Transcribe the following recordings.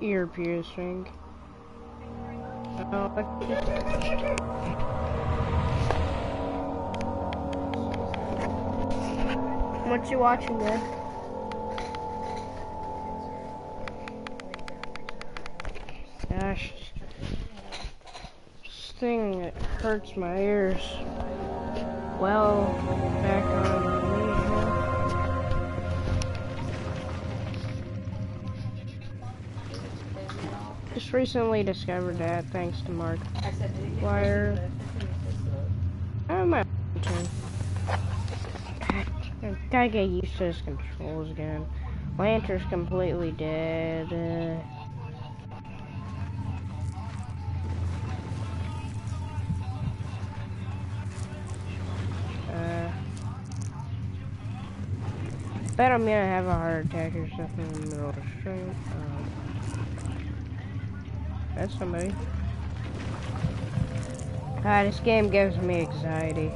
ear piercing. Oh, what you watching there? Gosh, this thing it hurts my ears. Well, back on Just recently discovered that thanks to Mark. Wire. Oh my turn. Gotta get used to his controls again. Lantern's completely dead. Uh, uh, bet I'm gonna have a heart attack or something in the middle of the stream. Um, that's somebody. Ah, this game gives me anxiety.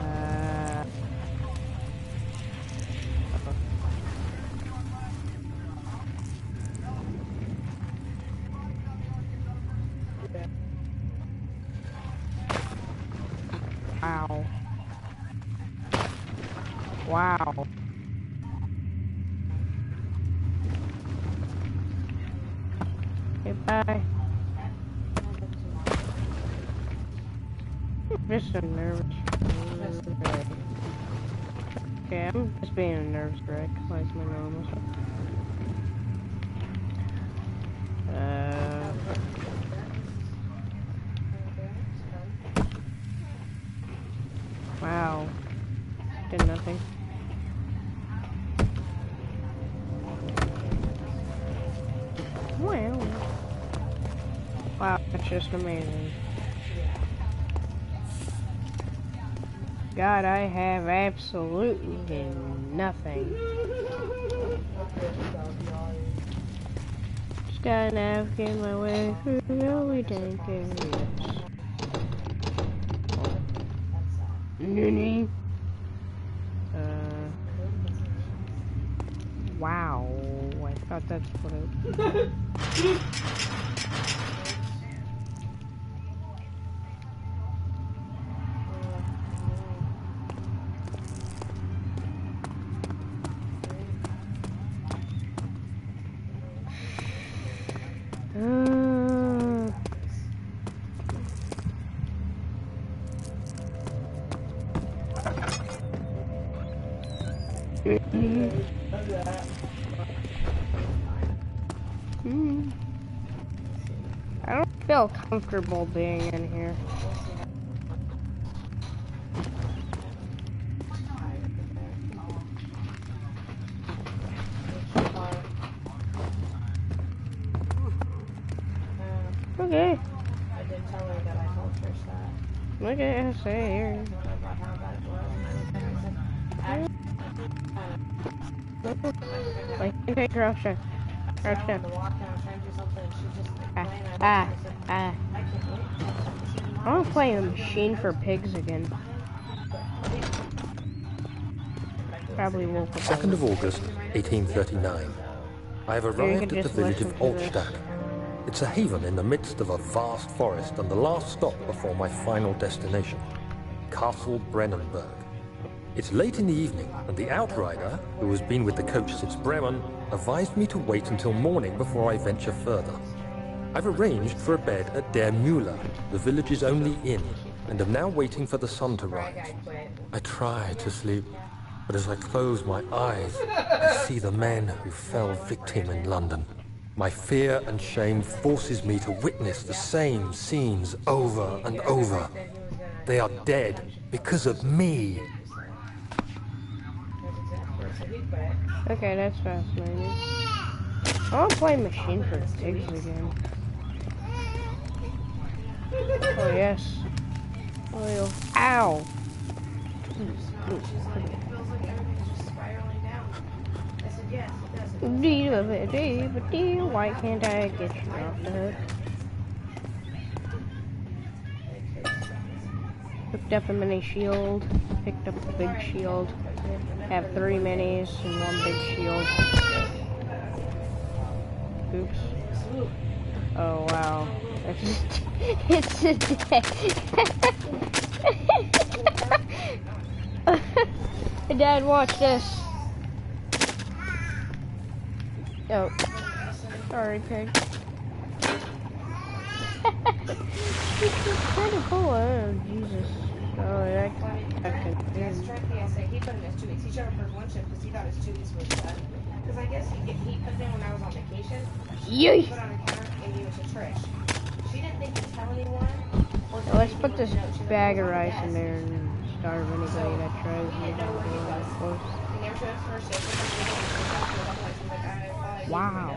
Uh, wow. Wow. Just a nervous wreck. Okay, I'm just being a nervous wreck, like my normal. Uh, wow. Did nothing. Well. Wow, that's just amazing. God, I have absolutely nothing. Just gotta African my way through really dank areas. Nini. Uh. Wow. I thought that's what it. Hmm. I don't feel comfortable being in here. Okay. I did tell her that I told Trish that. Okay, I say here. She just like, Ah, laying there. ah, I said, ah. I can't wait. She didn't I want to play a machine for pigs again. Probably will. 2nd of August, 1839. I have arrived at the village of listen. Altstadt. It's a haven in the midst of a vast forest and the last stop before my final destination, Castle Brennenburg. It's late in the evening, and the outrider, who has been with the coach since Bremen, advised me to wait until morning before I venture further. I've arranged for a bed at Der Müller, the village's only inn, and am now waiting for the sun to rise. I try to sleep, but as I close my eyes, I see the men who fell victim in London. My fear and shame forces me to witness the same scenes over and over. They are dead because of me. Okay, that's fascinating. I want to play machine for pigs again. Oh yes. Oh, ow. Why can't I get you off the hook? Picked up a mini shield. Picked up a big shield. Have three minis and one big shield. Oops. Oh wow. It's a day. Dad, watch this. Oh. Sorry, pig. it's kind of cool. Oh, Jesus. Oh, yeah. He has to check the essay. He put in his two weeks. He showed up for one shift because he thought his two weeks was done. Because I guess he, he put in when I was on vacation. Yay! Put on a counter and gave it to Trish. She didn't think to tell anyone. Let's put this anyone, no, she was bag of rice in there and starve anybody that tries He didn't know where he was. He never showed up for a shift. He was on vacation. He was like, I thought I gave you Wow.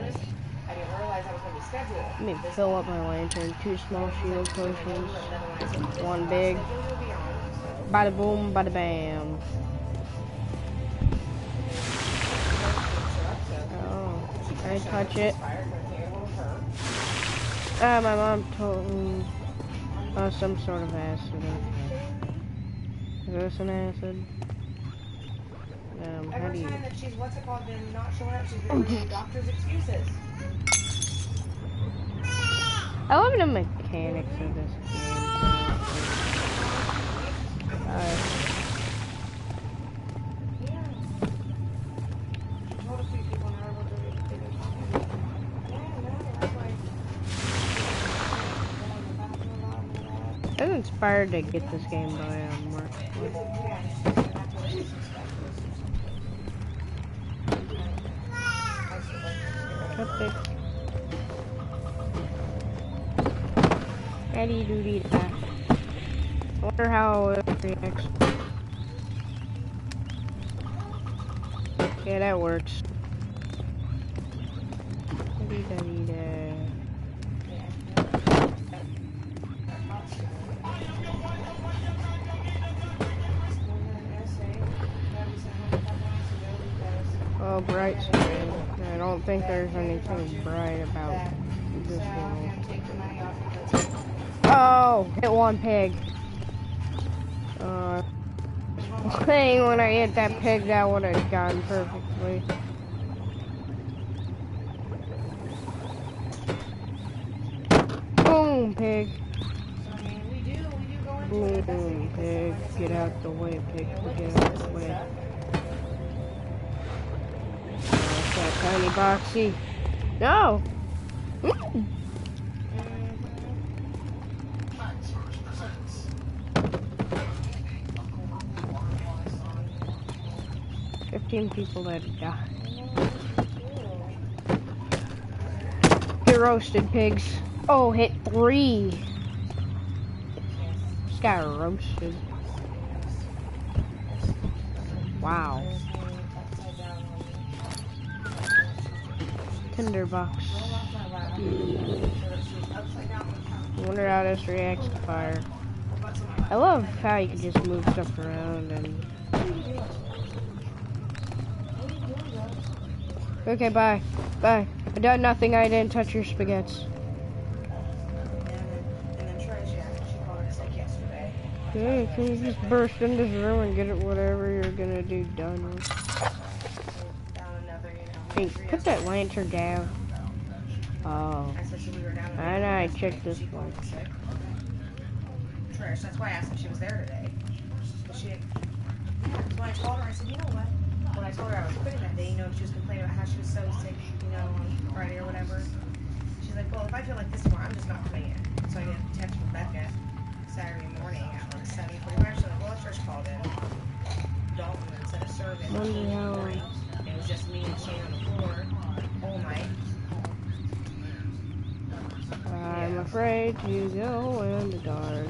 I didn't realize I was going to be scheduled. Let me fill up my lantern. Two small shield potions. Another one I said, One big. Bada boom, bada bam. Oh, I touch it? Ah, my mom told me. Oh, some sort of acid. Is this an acid? Um, Every time that she's what's it called been not showing up, she's been making doctor's excuses. I love the mechanics of this game. Uh, Yeah. Told a few people now what they're they've been talking about. Yeah, no, that's why. I was inspired to get this game by um, Mark. Epic. Eddie da. I wonder how it reacts. Yeah, that works. Oh, bright screen. I don't think there's anything bright about this world. Oh, hit one pig. Dang, when I hit that pig, that would have gone perfectly. Boom, pig. Boom, pig. Get out the way, pig. Get out the way. Oh, that tiny boxy. No! Mm. Fifteen people that have died. Get roasted, pigs. Oh, hit three. Just got roasted. Wow. Tinderbox. I wonder how this reacts to fire. I love how you can just move stuff around and. Okay, bye. Bye. I done nothing. I didn't touch your spaghettis. Okay, can you just burst in this room and get it whatever you're gonna do done with? Hey, put that lantern down. Oh. I know, I checked this one. Trish, that's why I asked if she was there today. She, yeah, 'cause when I told her, I said, you know what? When I told her I was quitting that day, you know, she was complaining about how she was so sick, you know, on Friday or whatever. She's like, well, if I feel like this tomorrow, I'm just not coming in. So I get a text from Becca Saturday morning at like 7:45. She's like, well, Trish called in. Dalton and said a service. Wonder how- It was just me and Shane on the floor oh all night. I'm afraid to go in the dark.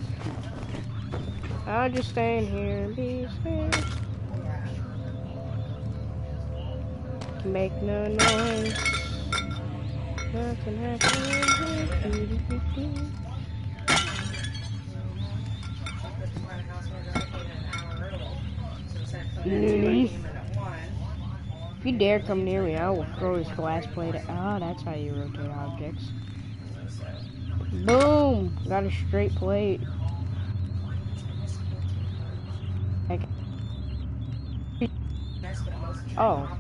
I'll just stay in here and be safe. Make no noise. Nothing happens. Nini. If you dare come near me, I will throw this glass plate. at- Oh, that's how you rotate objects. Boom! Got a straight plate. Like, oh,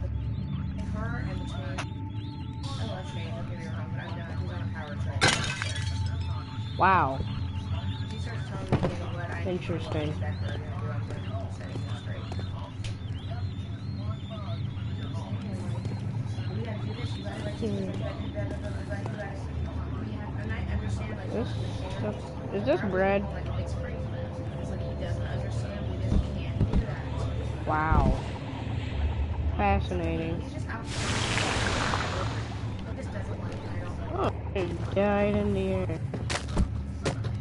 understand, hmm. like, This stuff, is this bread? like a big spring. It's like he doesn't understand, we just can't do that. Wow. Fascinating. He's just out. He just doesn't want it, I don't know. Oh, he died in the air.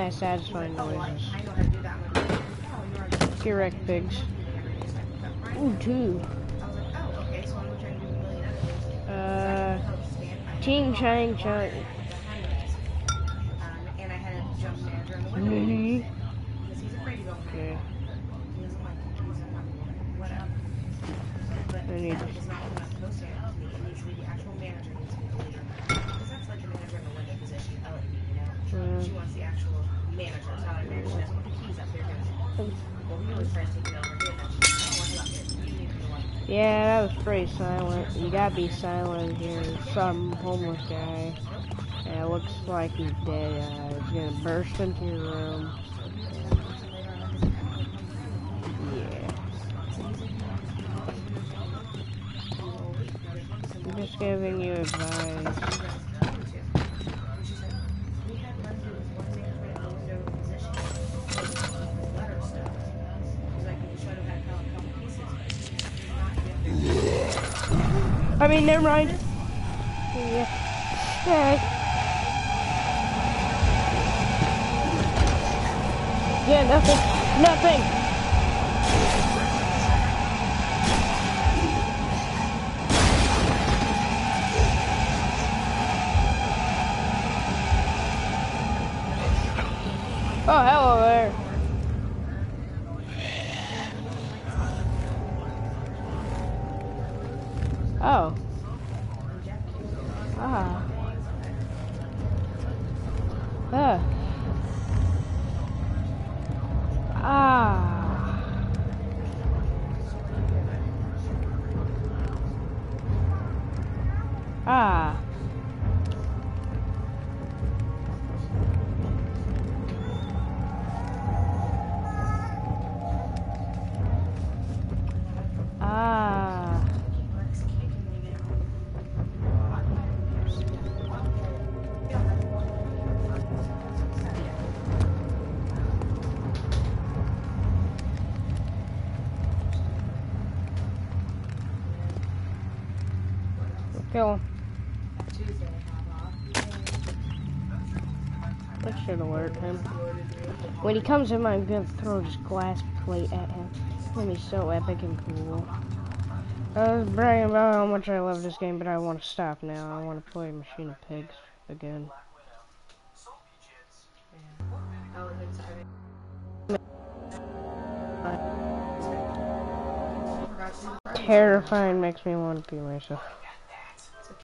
wreck. That's satisfying noises. Get wrecked, pigs. Ooh, two. Uh, Ching Chang Chang. And I had a jump manager in the window Mhm. because he's afraid to go. Okay. He doesn't like he's a whatever. But I need- that is not what I'm supposed to have. It needs to be the actual manager needs to be the leader. Because that's like the manager in the window position. I like you know. Yeah. She wants the actual manager. It's not a manager. She doesn't want the keys up there. Because, well, we always try to take it over here. Then she's like, I don't want you up there. You need to be the one. Yeah, that was pretty silent. You gotta be silent here. Some homeless guy. Yeah, looks like he's dead. Uh, he's gonna burst into your room. Yeah. I'm just giving you advice. I mean, never mind. Yeah. Yeah. Yeah, nothing. Nothing. Oh, hello Oh. Ah. Ah. That should alert him. When he comes in, I'm gonna throw this glass plate at him. It's gonna be so epic and cool. Uh, I was bragging about how much I love this game, but I want to stop now. I want to play Machine of Pigs again. Terrifying makes me want to pee myself.